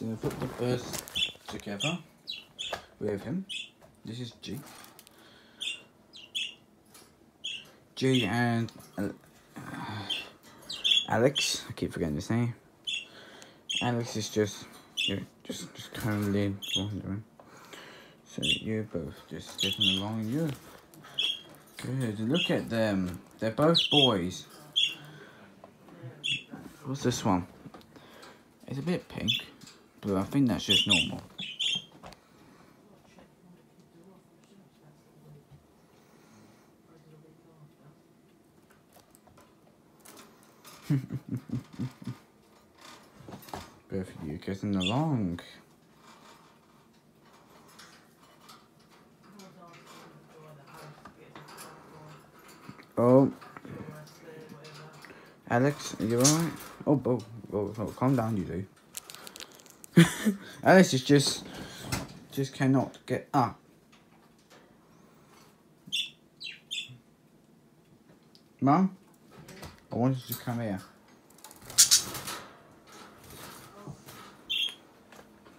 So put the birds together with him. This is G. G and uh, Alex. I keep forgetting his name. Alex is just you know, just just currently wandering. So you're both just getting along. You good. Look at them. They're both boys. What's this one? It's a bit pink, but I think that's just normal. Both of you getting along. Oh. Alex, are you alright? Oh, oh, oh, oh, calm down, you do. Alex is just, just cannot get up. Mum, I want you to come here.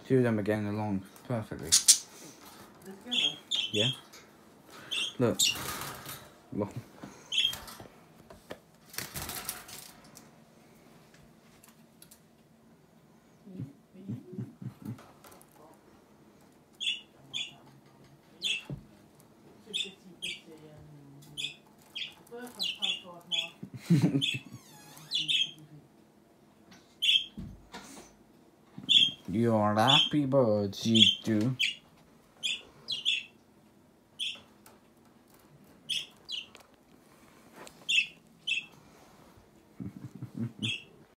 Two of them are getting along perfectly. Yeah. Look. Look. You're happy birds, you do.